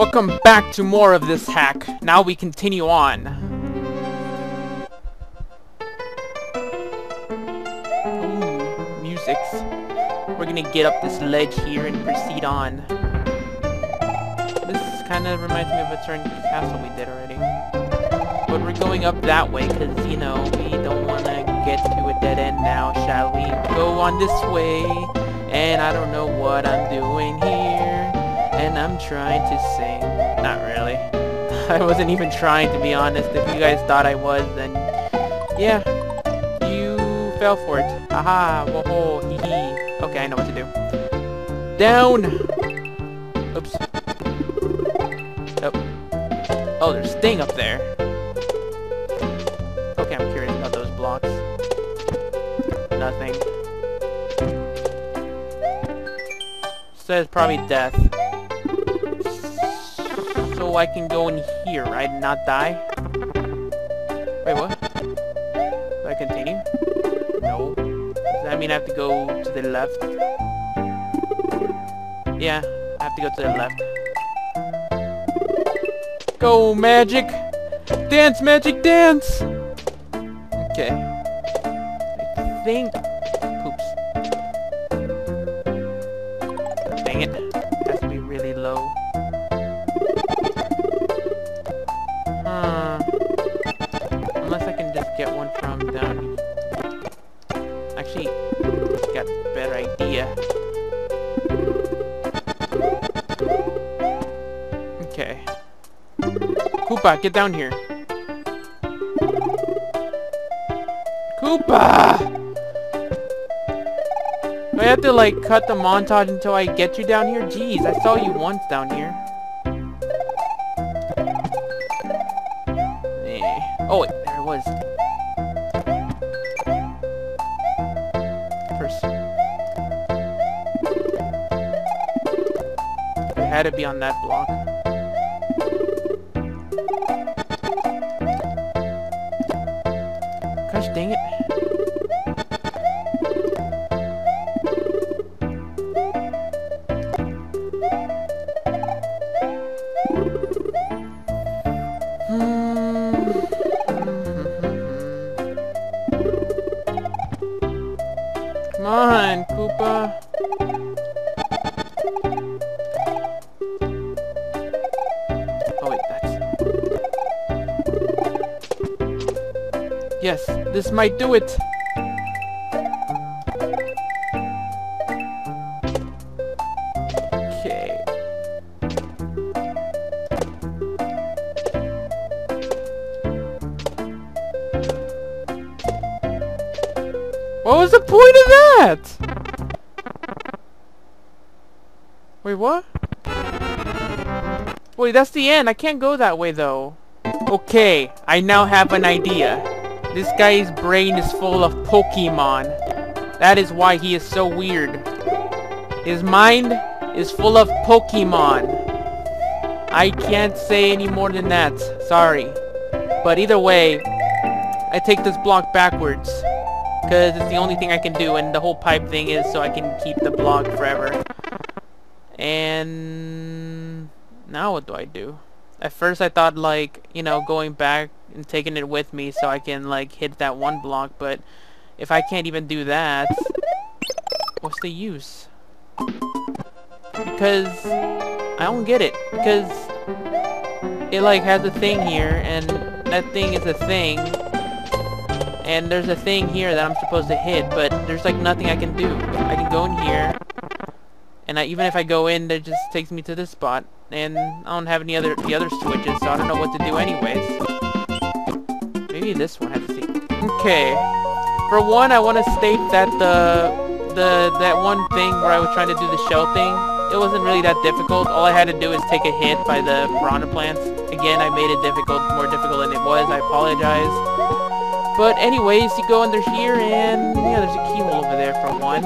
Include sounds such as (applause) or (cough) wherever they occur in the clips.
Welcome back to more of this hack. Now we continue on. Ooh, musics. We're gonna get up this ledge here and proceed on. This kind of reminds me of a certain castle we did already. But we're going up that way because, you know, we don't want to get to a dead end now, shall we? Go on this way, and I don't know what I'm doing here. And I'm trying to sing. Not really. (laughs) I wasn't even trying, to be honest. If you guys thought I was, then... Yeah. You fell for it. Aha, whoa, hee hee. Okay, I know what to do. Down! Oops. Oh. Oh, there's Sting up there. Okay, I'm curious about those blocks. Nothing. Says probably death. So I can go in here, right? And not die? Wait, what? Do I continue? No. Does that mean I have to go to the left? Yeah, I have to go to the left. Go, magic! Dance, magic, dance! Okay. I think... Actually, got a better idea. Okay. Koopa, get down here. Koopa! Do I have to, like, cut the montage until I get you down here? Jeez, I saw you once down here. Eh. Oh, wait, there it was. Had to be on that block. Might do it. Okay. What was the point of that? Wait, what? Wait, that's the end. I can't go that way, though. Okay, I now have an idea. This guy's brain is full of Pokemon. That is why he is so weird. His mind is full of Pokemon. I can't say any more than that. Sorry. But either way, I take this block backwards. Because it's the only thing I can do, and the whole pipe thing is so I can keep the block forever. And... Now what do I do? At first I thought, like, you know, going back and taking it with me so I can, like, hit that one block, but if I can't even do that, what's the use? Because I don't get it. Because it, like, has a thing here, and that thing is a thing, and there's a thing here that I'm supposed to hit, but there's, like, nothing I can do. I can go in here, and I, even if I go in, it just takes me to this spot. And I don't have any other the other switches, so I don't know what to do anyways. This one has to see. Okay. For one, I want to state that the the that one thing where I was trying to do the shell thing, it wasn't really that difficult. All I had to do is take a hit by the piranha plants. Again, I made it difficult, more difficult than it was. I apologize. But anyways, you go under here, and yeah, there's a keyhole over there for one.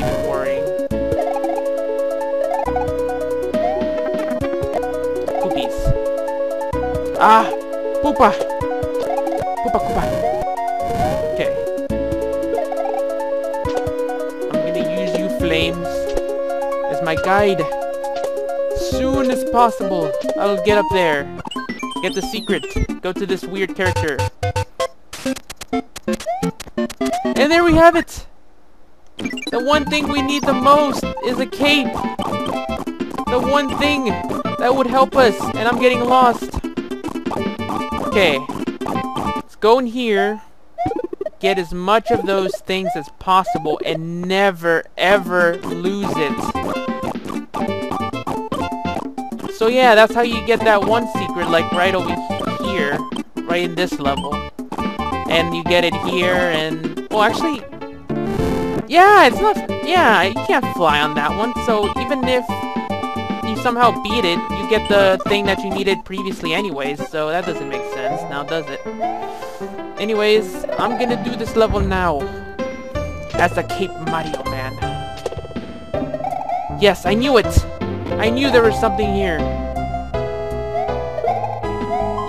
So why am I even worrying? Poopies. Ah! Poopa! Koopa Koopa. Okay. I'm gonna use you flames as my guide. Soon as possible, I'll get up there. Get the secret. Go to this weird character. And there we have it! The one thing we need the most is a cape! The one thing that would help us, and I'm getting lost. Okay. Let's go in here, get as much of those things as possible, and never, ever lose it. So yeah, that's how you get that one secret, like right over here, right in this level. And you get it here, and... Well, actually... Yeah, it's not... Yeah, you can't fly on that one, so even if you somehow beat it, you get the thing that you needed previously anyways, so that doesn't make sense now, does it? Anyways, I'm gonna do this level now. As the Cape Mario Man. Yes, I knew it! I knew there was something here.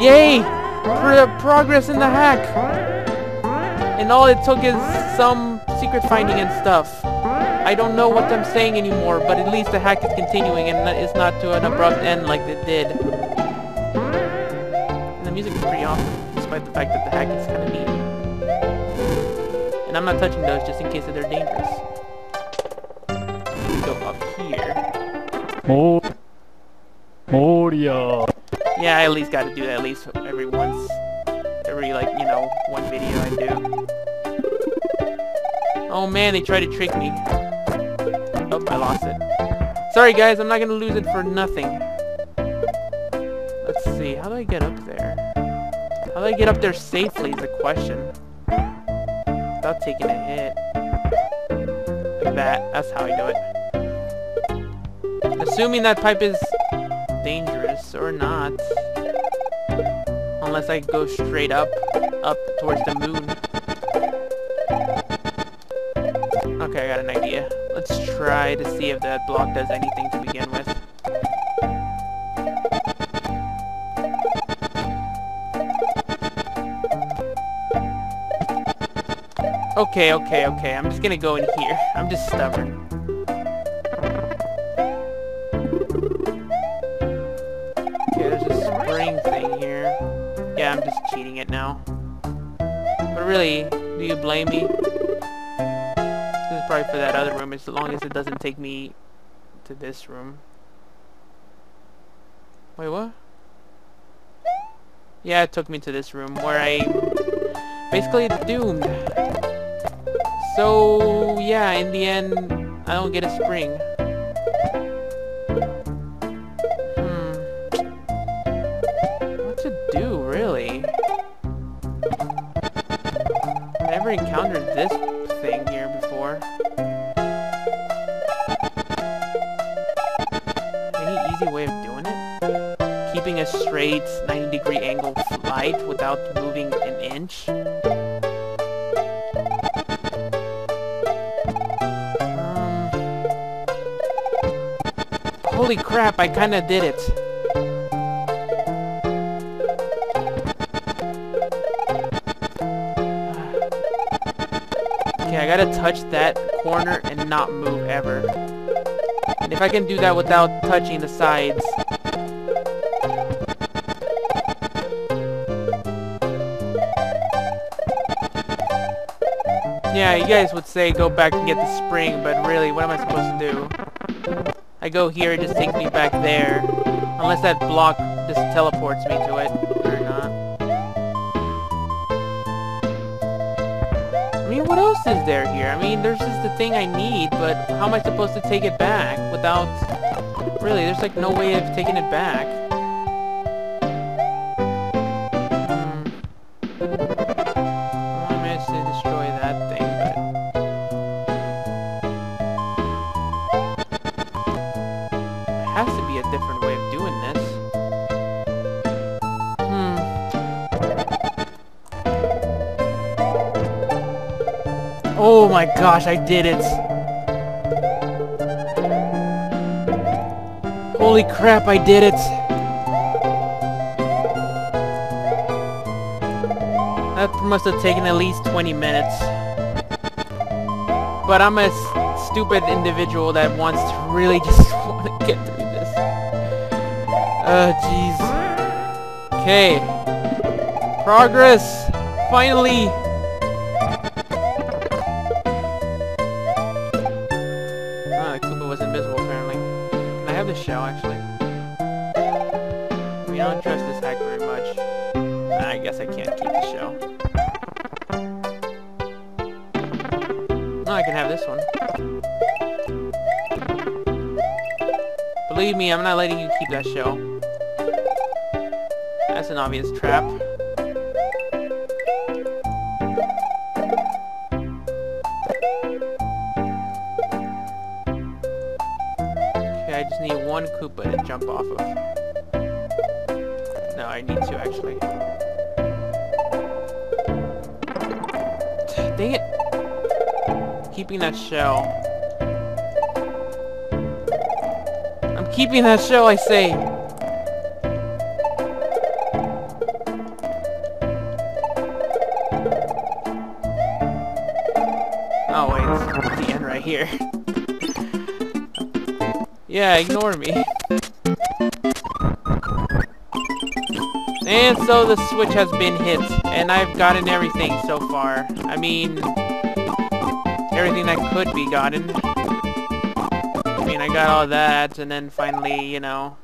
Yay! For progress in the hack! And all it took is some secret finding and stuff. I don't know what I'm saying anymore, but at least the hack is continuing and it's not to an abrupt end like it did. And the music is pretty awesome, despite the fact that the hack is kind of neat. And I'm not touching those just in case that they're dangerous. Go up here. Mo Moria. Yeah, I at least gotta do that at least every once. Every, like, you know, one video I do. Oh man, they tried to trick me. Oh, I lost it. Sorry guys, I'm not gonna lose it for nothing. Let's see, how do I get up there? How do I get up there safely is the question. Without taking a hit. Like that, that's how I do it. Assuming that pipe is dangerous, or not. Unless I go straight up, up towards the moon. Idea. Let's try to see if that block does anything to begin with. Okay, okay, okay. I'm just gonna go in here. I'm just stubborn. Okay, there's a spring thing here. Yeah, I'm just cheating it now. But really, do you blame me? Probably for that other room as long as it doesn't take me to this room. Wait, what? Yeah, it took me to this room where I basically doomed. So, yeah, in the end, I don't get a spring. Hmm. What to do, really? I never encountered this thing here before. Any easy way of doing it? Keeping a straight 90 degree angle flight without moving an inch? Um, holy crap, I kinda did it. Okay, I gotta touch that corner and not move ever. And if I can do that without touching the sides... Yeah, you guys would say go back and get the spring, but really, what am I supposed to do? I go here, it just takes me back there. Unless that block just teleports me to it, mean, what else is there here? I mean, there's just the thing I need, but how am I supposed to take it back without... Really, there's like no way of taking it back. Hmm. I managed to destroy Oh my gosh, I did it! Holy crap, I did it! That must have taken at least 20 minutes. But I'm a stupid individual that wants to really (laughs) just want to get through this. Uh, jeez. Okay. Progress! Finally! Ah, the Koopa was invisible apparently. Can I have the shell actually? I don't trust this hack very much. I guess I can't keep the shell. No, I can have this one. Believe me, I'm not letting you keep that shell. That's an obvious trap. Just need one Koopa to jump off of. No, I need to actually. Dang it! Keeping that shell. I'm keeping that shell, I say! Oh wait, it's the end right here. (laughs) yeah, ignore me. And so the switch has been hit, and I've gotten everything so far. I mean, everything that could be gotten. I mean, I got all that, and then finally, you know,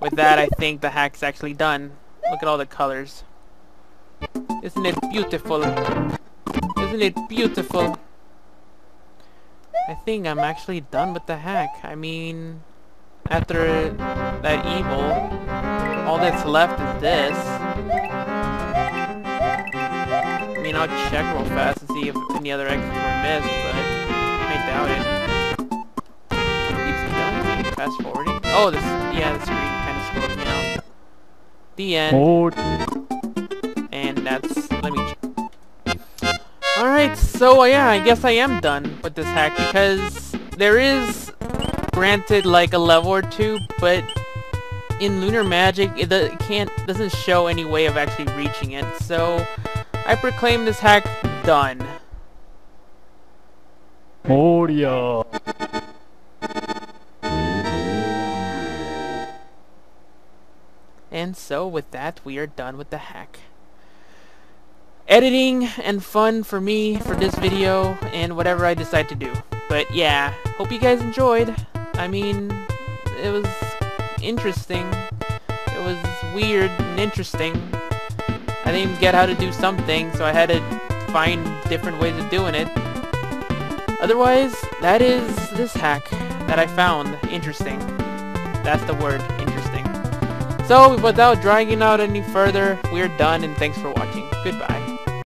with that I think the hack's actually done. Look at all the colors. Isn't it beautiful? Isn't it beautiful? I think I'm actually done with the hack. I mean, after that evil, all that's left is this. I mean, I'll check real fast to see if any other exits were missed, but I doubt it. It's done. Fast forwarding. Oh, this, yeah, the screen kind of screwed me out. The end. So yeah, I guess I am done with this hack because there is, granted, like a level or two, but in Lunar Magic, it it can't, doesn't show any way of actually reaching it, so I proclaim this hack done. Moria. And so with that, we are done with the hack. Editing and fun for me for this video and whatever I decide to do. But yeah, hope you guys enjoyed. I mean, it was interesting. It was weird and interesting. I didn't get how to do something, so I had to find different ways of doing it. Otherwise, that is this hack that I found interesting. That's the word, interesting. So, without dragging out any further, we're done and thanks for watching. Goodbye.